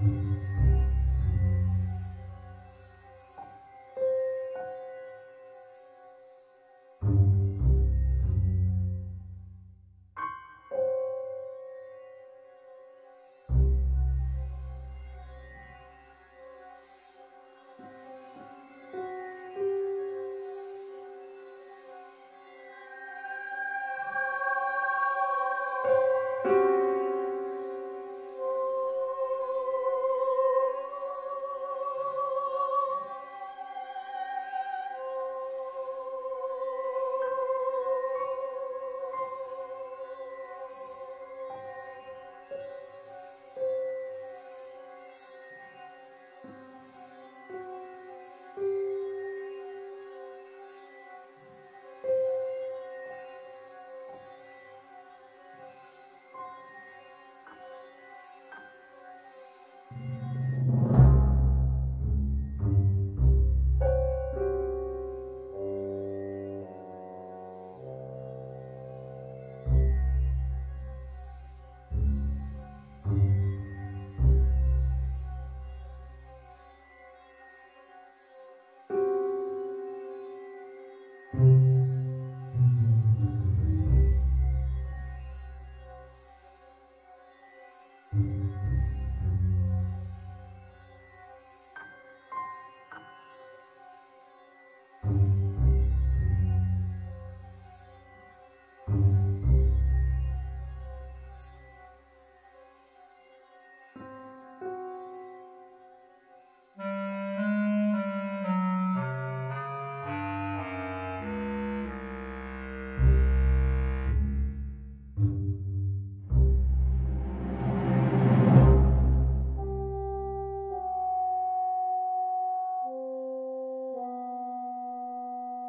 Música